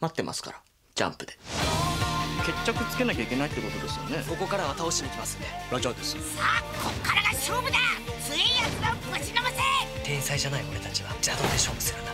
待ってますからジャンプで。決着つけなきゃいけないってことですよね。ここからは倒しに来きますんで。ラジャーです。さあこっからが勝負だ。強いやつのぶちのめせ。天才じゃない俺たちは邪道で勝負する